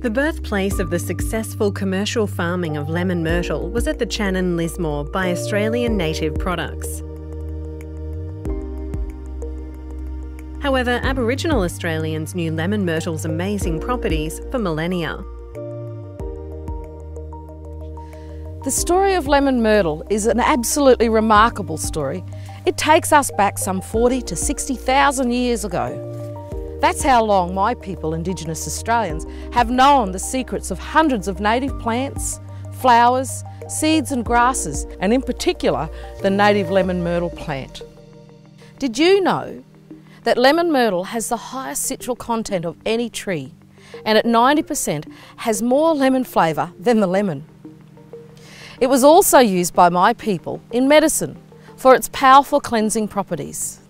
The birthplace of the successful commercial farming of lemon myrtle was at the Channon Lismore by Australian Native Products. However, Aboriginal Australians knew lemon myrtle's amazing properties for millennia. The story of lemon myrtle is an absolutely remarkable story. It takes us back some 40 to 60,000 years ago. That's how long my people, Indigenous Australians, have known the secrets of hundreds of native plants, flowers, seeds and grasses, and in particular, the native lemon myrtle plant. Did you know that lemon myrtle has the highest citral content of any tree and at 90% has more lemon flavour than the lemon. It was also used by my people in medicine for its powerful cleansing properties.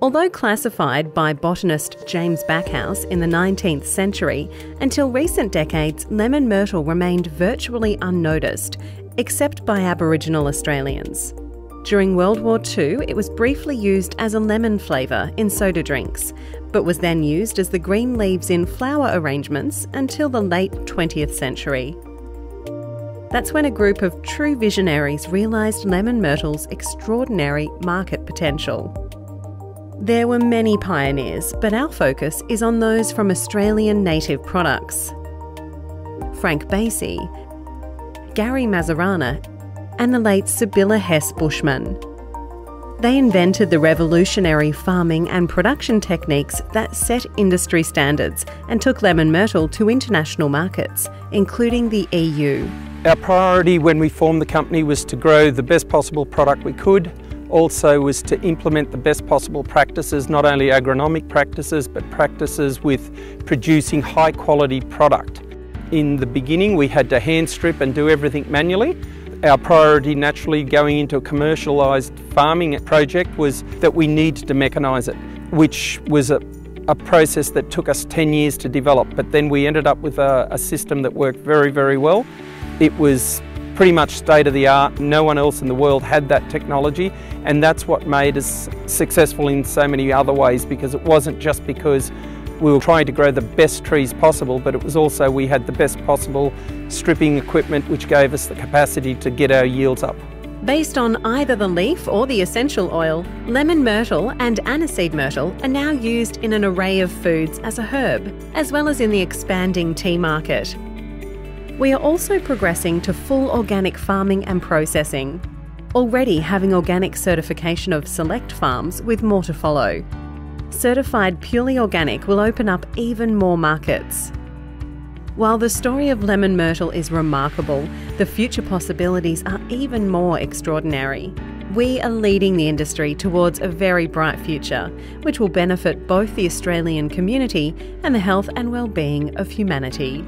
Although classified by botanist James Backhouse in the 19th century, until recent decades, lemon myrtle remained virtually unnoticed, except by Aboriginal Australians. During World War II, it was briefly used as a lemon flavour in soda drinks, but was then used as the green leaves in flower arrangements until the late 20th century. That's when a group of true visionaries realised lemon myrtle's extraordinary market potential. There were many pioneers, but our focus is on those from Australian native products. Frank Basey, Gary Mazarana, and the late Sibylla Hess Bushman. They invented the revolutionary farming and production techniques that set industry standards and took lemon myrtle to international markets, including the EU. Our priority when we formed the company was to grow the best possible product we could, also was to implement the best possible practices, not only agronomic practices, but practices with producing high quality product. In the beginning we had to hand strip and do everything manually our priority naturally going into a commercialised farming project was that we needed to mechanise it, which was a, a, process that took us 10 years to develop. But then we ended up with a, a system that worked very, very well. It was pretty much state of the art. No one else in the world had that technology and that's what made us successful in so many other ways because it wasn't just because we were trying to grow the best trees possible, but it was also we had the best possible stripping equipment which gave us the capacity to get our yields up. Based on either the leaf or the essential oil, lemon myrtle and aniseed myrtle are now used in an array of foods as a herb, as well as in the expanding tea market. We are also progressing to full organic farming and processing, already having organic certification of select farms with more to follow certified purely organic will open up even more markets. While the story of lemon myrtle is remarkable, the future possibilities are even more extraordinary. We are leading the industry towards a very bright future, which will benefit both the Australian community and the health and well-being of humanity.